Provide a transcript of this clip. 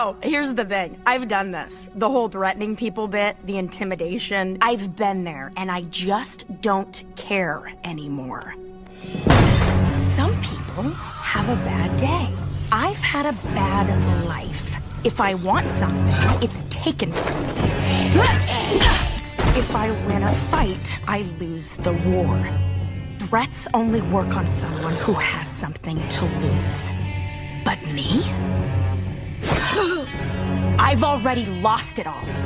No, here's the thing. I've done this. The whole threatening people bit, the intimidation. I've been there, and I just don't care anymore. Some people have a bad day. I've had a bad life. If I want something, it's taken from me. If I win a fight, I lose the war. Threats only work on someone who has something to lose. But me? I've already lost it all.